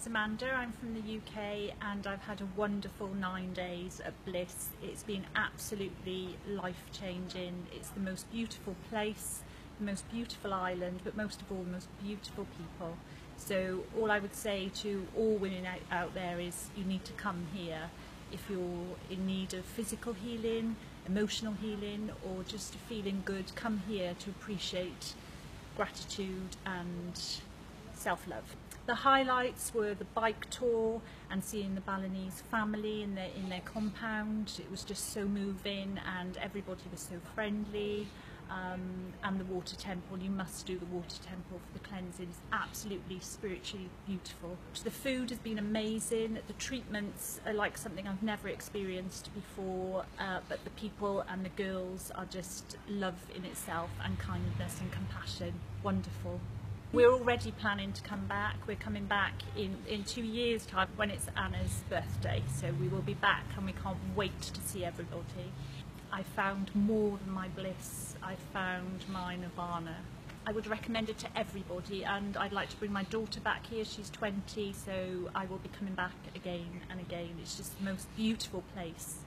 is Amanda. I'm from the UK and I've had a wonderful nine days at Bliss. It's been absolutely life changing. It's the most beautiful place, the most beautiful island, but most of all, the most beautiful people. So, all I would say to all women out, out there is you need to come here if you're in need of physical healing, emotional healing, or just feeling good. Come here to appreciate gratitude and self love. The highlights were the bike tour and seeing the Balinese family in their in their compound. It was just so moving, and everybody was so friendly. Um, and the water temple, you must do the water temple for the cleansing. It's absolutely spiritually beautiful. The food has been amazing. The treatments are like something I've never experienced before. Uh, but the people and the girls are just love in itself and kindness and compassion. Wonderful. We're already planning to come back. We're coming back in, in two years' time when it's Anna's birthday. So we will be back and we can't wait to see everybody. I found more than my bliss. I found my nirvana. I would recommend it to everybody and I'd like to bring my daughter back here. She's 20 so I will be coming back again and again. It's just the most beautiful place.